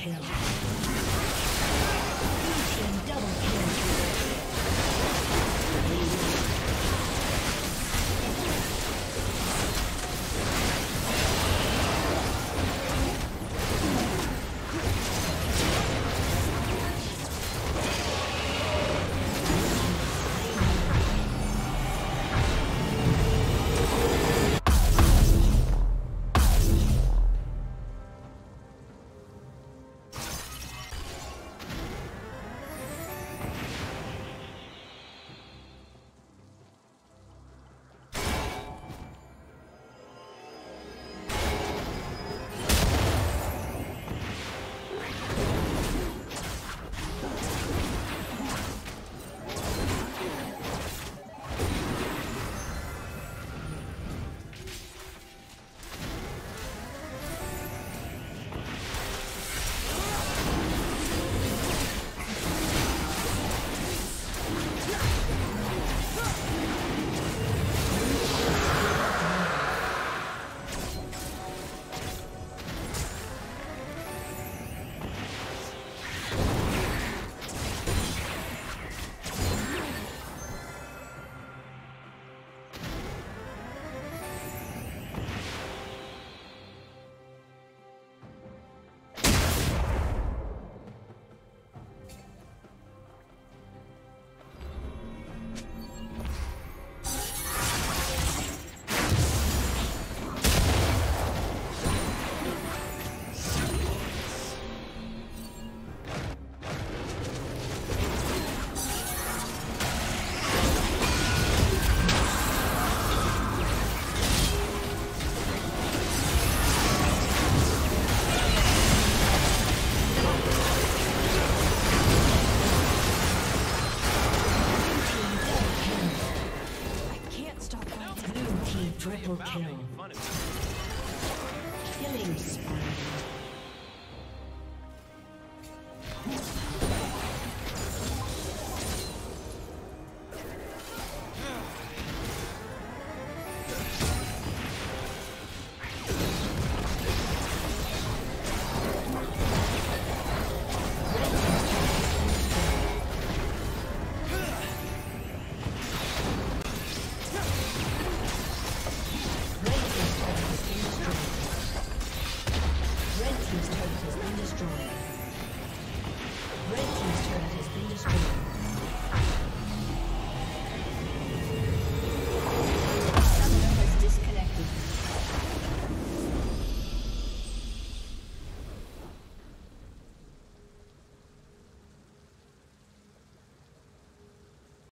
Kill.